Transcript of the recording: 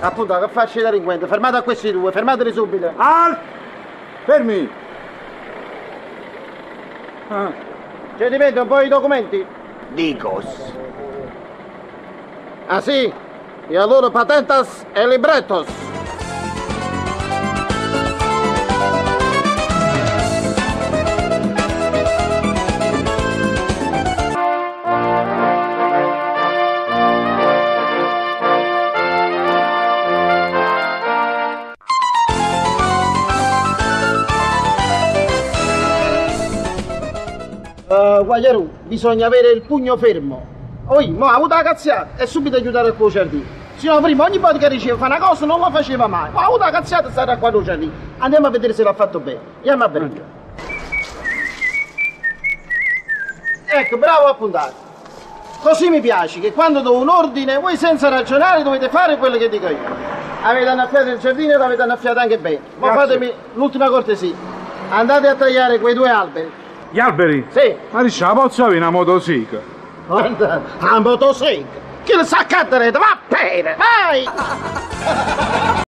Appunto, che faccio i delinquenti? Fermate a questi due, fermateli subito. Al! Fermi! Ah. Ci dimentico un po' i documenti? Dicos. Ah sì? E allora patentas e librettos. Uh, Guagliarù, bisogna avere il pugno fermo. Oi, mo ha avuto la cazziata e subito aiutare il cuocerdino. Se no, prima ogni volta che diceva fa una cosa non la faceva mai. Ma ha avuto la cazziata e stare a qua cuocerdino. Andiamo a vedere se l'ha fatto bene. Andiamo a vedere. Ecco, bravo a puntare. Così mi piace che quando do un ordine, voi senza ragionare dovete fare quello che dico io. Avete annaffiato il giardino e l'avete annaffiato anche bene. Ma Grazie. fatemi l'ultima cortesia. Andate a tagliare quei due alberi. Gli alberi? Sì. Ma dice, la pozza avere una motosega. Guarda, a motosega. Che le sa catterete, va bene, vai!